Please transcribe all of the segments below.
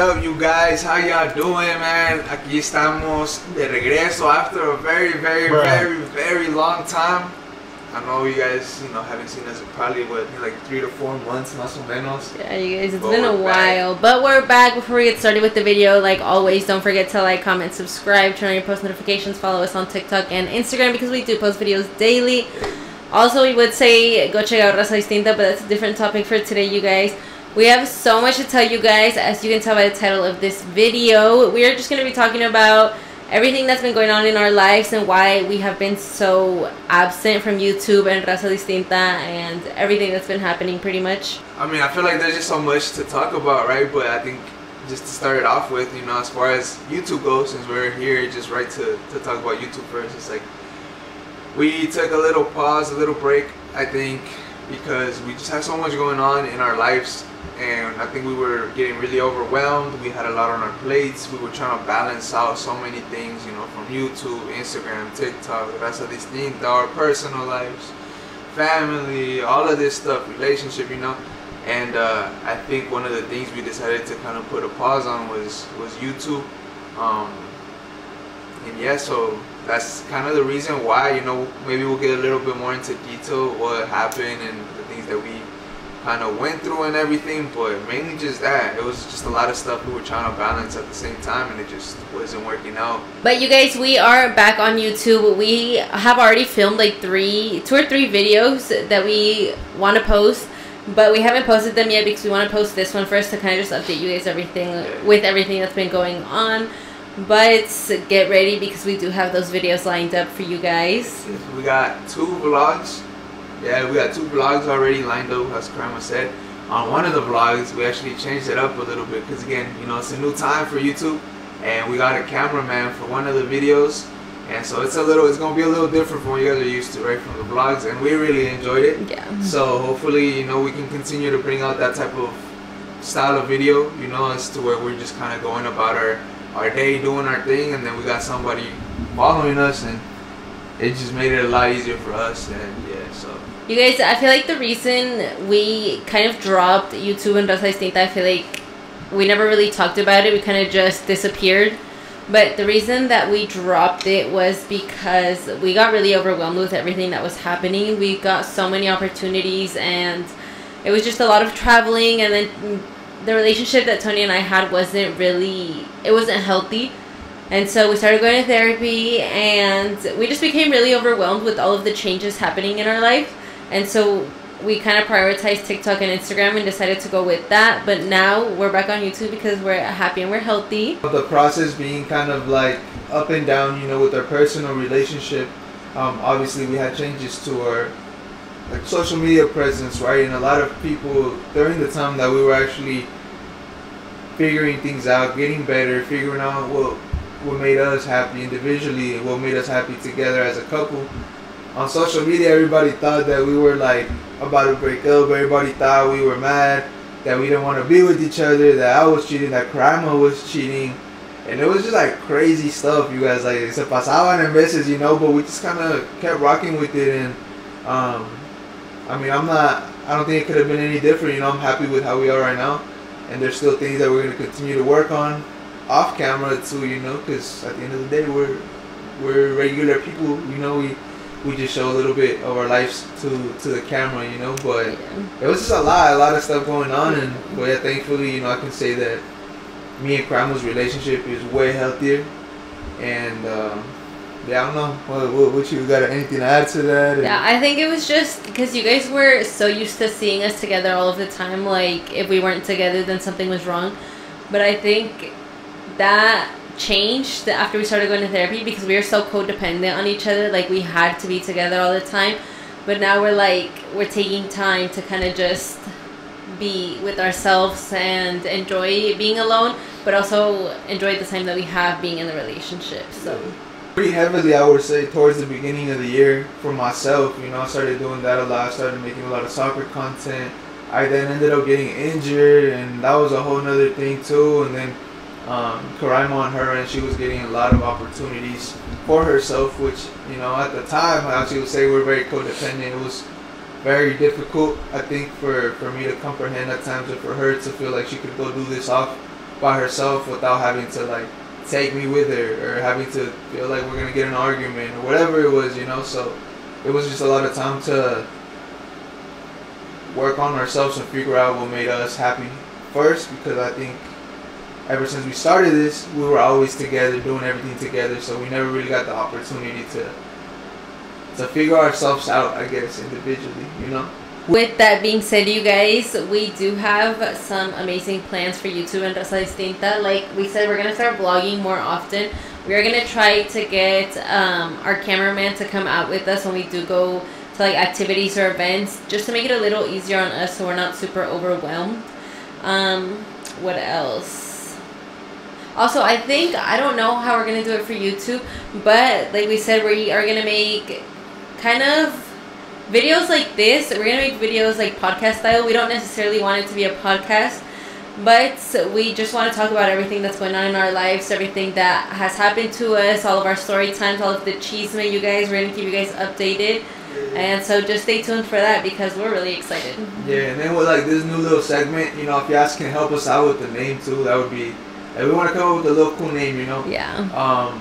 up, you guys? How y'all doing, man? Aquí estamos de regreso after a very, very, Bruh. very, very long time. I know you guys, you know, haven't seen us in probably what, like three to four months, más o menos. Yeah, you guys, it's But been a we're back. while. But we're back. Before we get started with the video, like always, don't forget to like, comment, subscribe, turn on your post notifications, follow us on TikTok and Instagram because we do post videos daily. Also, we would say go check out Raza Distinta, but that's a different topic for today, you guys. We have so much to tell you guys, as you can tell by the title of this video. We are just going to be talking about everything that's been going on in our lives and why we have been so absent from YouTube and Raza Distinta and everything that's been happening pretty much. I mean, I feel like there's just so much to talk about, right? But I think just to start it off with, you know, as far as YouTube goes, since we're here, just right to, to talk about YouTube first, it's like we took a little pause, a little break, I think, because we just had so much going on in our lives. And I think we were getting really overwhelmed. We had a lot on our plates. We were trying to balance out so many things, you know, from YouTube, Instagram, TikTok, the rest of these things, our personal lives, family, all of this stuff, relationship, you know. And uh, I think one of the things we decided to kind of put a pause on was was YouTube. Um, and yeah, so that's kind of the reason why, you know, maybe we'll get a little bit more into detail what happened and the kind of went through and everything, but mainly just that. It was just a lot of stuff we were trying to balance at the same time and it just wasn't working out. But you guys, we are back on YouTube. We have already filmed like three, two or three videos that we want to post, but we haven't posted them yet because we want to post this one first to kind of just update you guys everything Yeah. with everything that's been going on. But get ready because we do have those videos lined up for you guys. We got two vlogs. Yeah, we got two vlogs already lined up, as Korayma said. On one of the vlogs, we actually changed it up a little bit because, again, you know, it's a new time for YouTube, and we got a cameraman for one of the videos, and so it's a little, it's gonna be a little different from what you guys are used to, right, from the vlogs, and we really enjoyed it. Yeah. So hopefully, you know, we can continue to bring out that type of style of video, you know, as to where we're just kind of going about our our day, doing our thing, and then we got somebody following us, and it just made it a lot easier for us. And yeah, so You guys, I feel like the reason we kind of dropped YouTube and Raza Distinta, I feel like we never really talked about it. We kind of just disappeared. But the reason that we dropped it was because we got really overwhelmed with everything that was happening. We got so many opportunities, and it was just a lot of traveling. And then the relationship that Tony and I had wasn't really, it wasn't healthy. And so we started going to therapy, and we just became really overwhelmed with all of the changes happening in our life. And so we kind of prioritized TikTok and Instagram and decided to go with that. But now we're back on YouTube because we're happy and we're healthy. the process being kind of like up and down, you know, with our personal relationship. Um, obviously, we had changes to our like social media presence, right? And a lot of people during the time that we were actually figuring things out, getting better, figuring out what what made us happy individually and what made us happy together as a couple. On social media, everybody thought that we were like about to break up. Everybody thought we were mad, that we didn't want to be with each other, that I was cheating, that Korayma was cheating. And it was just like crazy stuff, you guys. Like, it's se pasaban en veces, you know, but we just kind of kept rocking with it. And, um, I mean, I'm not, I don't think it could have been any different, you know. I'm happy with how we are right now. And there's still things that we're going to continue to work on off camera too, you know, because at the end of the day, we're, we're regular people, you know. We, we just show a little bit of our lives to, to the camera, you know. But it was just a lot, a lot of stuff going on, and but yeah, thankfully, you know, I can say that me and Korayma's relationship is way healthier, and um, yeah, I don't know, what, what, what you got anything to add to that? And- Yeah, I think it was just because you guys were so used to seeing us together all of the time. Like, if we weren't together, then something was wrong. But I think that changed after we started going to therapy because we were so codependent on each other. Like, we had to be together all the time. But now we're like, we're taking time to kind of just be with ourselves and enjoy being alone, but also enjoy the time that we have being in the relationship. So, pretty heavily, I would say, towards the beginning of the year for myself. You know, I started doing that a lot. I started making a lot of soccer content. I then ended up getting injured, and that was a whole nother thing too. And then um, Korayma on her and she was getting a lot of opportunities for herself, which you know, at the time, I actually would say we're very codependent. It was very difficult, I think, for, for me to comprehend at times, and for her to feel like she could go do this off by herself without having to like take me with her or having to feel like we're gonna get an argument or whatever it was, you know. So it was just a lot of time to work on ourselves and figure out what made us happy first because I think ever since we started this, we were always together, doing everything together. So we never really got the opportunity to to figure ourselves out, I guess, individually. You know. With that being said, you guys, we do have some amazing plans for YouTube and Raza Distinta. Like we said, we're gonna start vlogging more often. We are gonna try to get um, our cameraman to come out with us when we do go to like activities or events, just to make it a little easier on us, so we're not super overwhelmed. Um, what else? Also, I think I don't know how we're gonna do it for YouTube, but like we said, we are gonna make kind of videos like this. We're gonna make videos like podcast style. We don't necessarily want it to be a podcast, but we just want to talk about everything that's going on in our lives, everything that has happened to us, all of our story times, all of the cheese you guys. We're gonna keep you guys updated. And so just stay tuned for that because we're really excited. Yeah, and then with like this new little segment, you know, if you guys can help us out with the name too, that would be. If we want to come up with a little cool name, you know. Yeah. Um,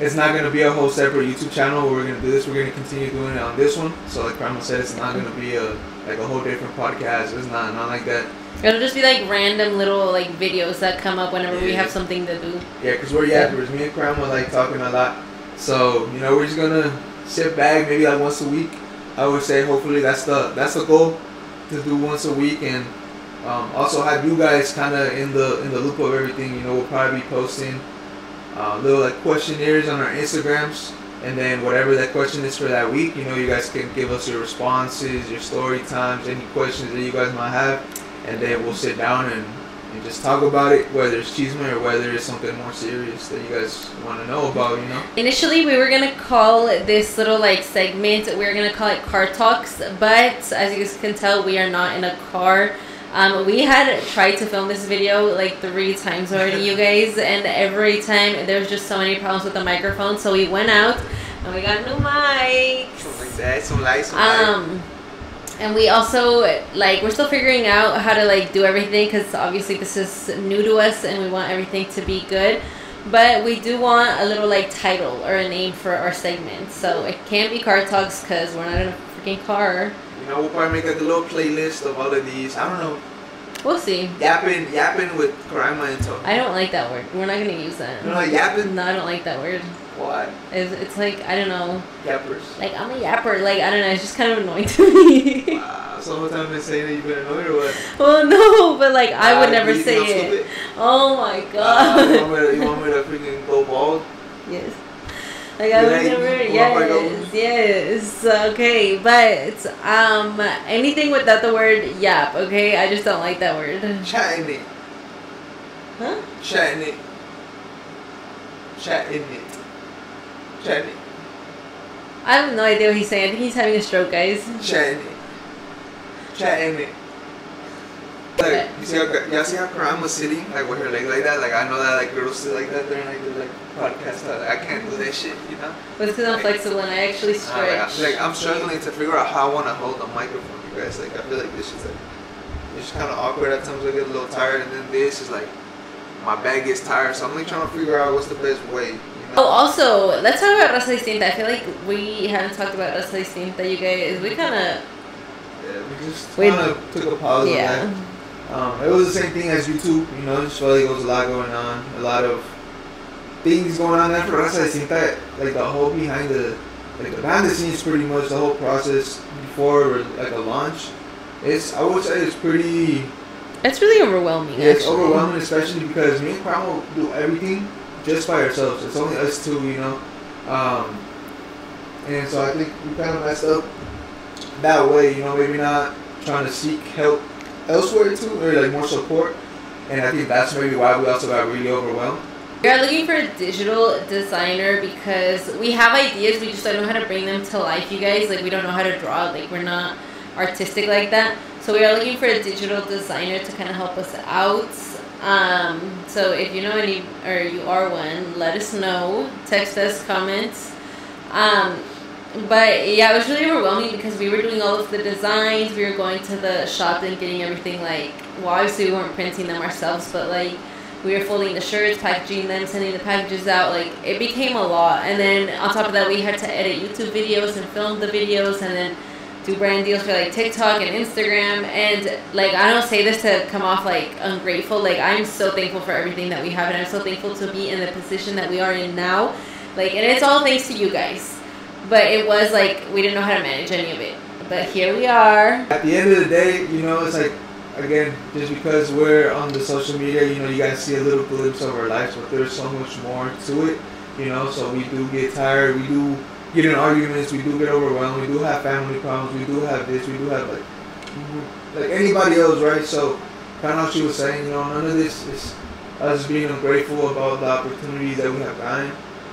it's not gonna be a whole separate YouTube channel. We're gonna do this. We're gonna continue doing it on this one. So like Korayma said, it's not gonna be a like a whole different podcast. It's not not like that. It'll just be like random little like videos that come up whenever we have something to do. Yeah, cause we're yappers. Me and Korayma like talking a lot. So you know, we're just gonna sit back maybe like once a week. I would say hopefully that's the that's the goal to do once a week and um, also have you guys kind of in the in the loop of everything. You know, we'll probably be posting uh, little like questionnaires on our Instagrams, and then whatever that question is for that week, you know, you guys can give us your responses, your story times, any questions that you guys might have, and then we'll sit down and, and just talk about it, whether it's chisme or whether it's something more serious that you guys want to know about, you know. Initially, we were gonna call this little like segment. We were gonna call it car talks, but as you guys can tell, we are not in a car. Um, we had tried to film this video like three times already, you guys, and every time there's just so many problems with the microphone. So we went out and we got new mics. Something like some lights, some Um, and we also like we're still figuring out how to like do everything because obviously this is new to us and we want everything to be good. But we do want a little like title or a name for our segment, so it can't be car talks because we're not in a freaking car. You know, we'll probably make like a little playlist of all of these. I don't know, We'll see. yapping, yapping with Korayma and Tony. I don't like that word. We're not gonna use that. Like yapping. No, I don't like that word. Why? It's, it's like I don't know. Yappers. Like I'm a yapper. Like I don't know. It's just kind of annoying to me. Wow, so whole time they say that you've been annoyed or what? well, no, but like I would never say it. stupid? Oh my Uh, god. you, want to, you want me to freaking go bald? yes. Like I would never. you want my Yes. Yes. Okay, but um, anything without the word yap. Okay, I just don't like that word. Chatting it. Huh? Chatting it. Chatting it. Chatting it. I have no idea what he's saying. He's having a stroke, guys. Chatting it. Chatting it. Like, you see how, y'all see how Korayma was sitting, like with her leg like that? Like, I know that, like, girls sit like that during, like, the, like, podcast. Like, I can't do that shit, you know? But it's because I'm flexible and I actually like, stretch. I- like, I'm struggling to figure out how I want to hold the microphone, you guys. Like, I feel like this is like, it's just kind of awkward at times. I get a little tired, and then this is like, my back gets tired, so I'm like trying to figure out what's the best way. You Oh, also, let's talk about Raza Distinta. I feel like we haven't talked about Raza Distinta, you guys. We kind of, yeah, we just kind of took a pause on yeah. that. Um, it was the same thing as YouTube, you know, just like there was a lot going on, a lot of things going on there for us. I think that like the whole behind the like the behind the scenes, pretty much the whole process before like a launch. It's I would say it's pretty. It's really overwhelming. Yeah, it's actually. overwhelming, especially because me and Crown do everything just by ourselves. It's only us two, you know. Um, and so I think we kind of messed up that way, you know, maybe not trying to seek help elsewhere too, or like more support. And I think that's maybe why we also got really overwhelmed. We are looking for a digital designer because we have ideas, we just don't know how to bring them to life, you guys. Like, we don't know how to draw, like, we're not artistic like that. So, we are looking for a digital designer to kind of help us out. Um, so, if you know any, or you are one, let us know. Text us, comments. Um, but yeah, it was really overwhelming because we were doing all of the designs, we were going to the shop and getting everything like, well, obviously we weren't printing them ourselves, but like we were folding the shirts, packaging them, sending the packages out. Like it became a lot. And then on top of that, we had to edit YouTube videos and film the videos, and then do brand deals for like TikTok and Instagram. And like I don't say this to come off like ungrateful. Like I'm so thankful for everything that we have, and I'm so thankful to be in the position that we are in now. Like, and it's all thanks to you guys. But it was like we didn't know how to manage any of it. But here we are. At the end of the day, you know, it's like again, just because we're on the social media, you know, you guys see a little glimpse of our lives, but there's so much more to it, you know. So we do get tired, we do get in arguments, we do get overwhelmed, we do have family problems, we do have this, we do have like like anybody else, right? So kind of what she was saying, you know, none of this is us being ungrateful about the opportunities that we have gotten,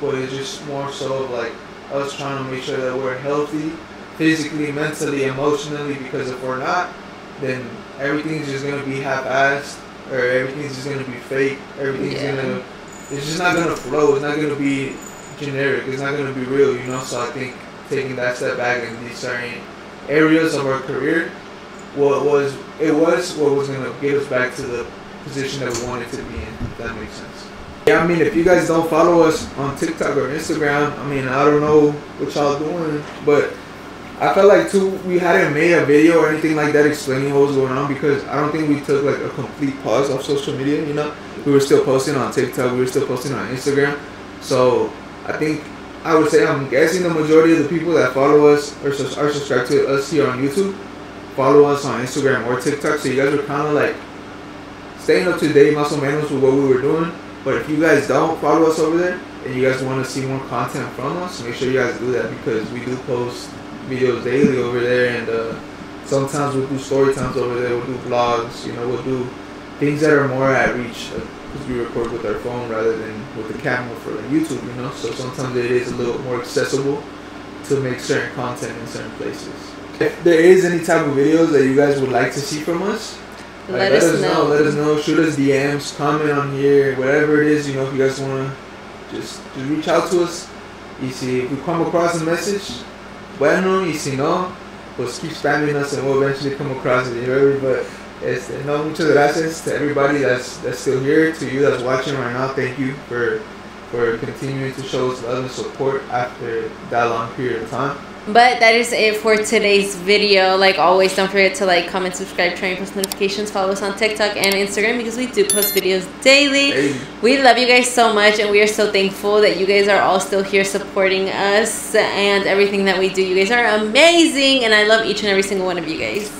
but it's just more so of like us trying to make sure that we're healthy, physically, mentally, emotionally, because if we're not, then everything's just gonna be half-assed, or everything's just gonna be fake. Everything's Yeah. gonna, it's just not gonna flow. It's not gonna be generic. It's not gonna be real, you know. So I think taking that step back in these certain areas of our career, what was it was what was gonna get us back to the position that we wanted to be in. If that makes sense. Yeah, I mean, if you guys don't follow us on TikTok or Instagram, I mean, I don't know what y'all doing, but I felt like too we hadn't made a video or anything like that explaining what was going on because I don't think we took like a complete pause off social media. You know, we were still posting on TikTok, we were still posting on Instagram. So I think I would say I'm guessing the majority of the people that follow us or are subscribed to us here on YouTube follow us on Instagram or TikTok. So you guys were kind of like staying up to date, muscle manuals with what we were doing. But if you guys don't follow us over there and you guys want to see more content from us, make sure you guys do that because we do post videos daily over there and uh, sometimes we'll do story times over there, we'll do vlogs, you know, we'll do things that are more at reach because we record with our phone rather than with the camera for like YouTube, you know. So sometimes it is a little more accessible to make certain content in certain places. If there is any type of videos that you guys would like to see from us, like, Let, us know. Let us know. Shoot us DMs. Comment on here. Whatever it is, you know, if you guys wanna just just reach out to us. Y if we come across a message, bueno. Y si no, pues keep spamming us and we'll eventually come across it. But este, no, muchas gracias to everybody that's that's still here. To you that's watching right now, thank you for for continuing to show us love and support after that long period of time. But that is it for today's video. Like always, don't forget to like, comment, subscribe, turn on post notifications, follow us on TikTok and Instagram because we do post videos daily. Hey, We love you guys so much and we are so thankful that you guys are all still here supporting us and everything that we do. You guys are amazing and I love each and every single one of you guys.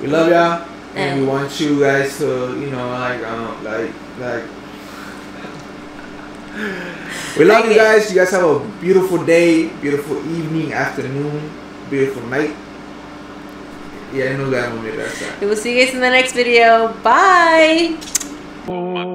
We love y'all, and we want you guys to, you know, like, um, like, like. We love you guys. You guys have a beautiful day, beautiful evening, afternoon, beautiful night. Yeah, I know that one. That's that. We will see you guys in the next video. Bye. Oh.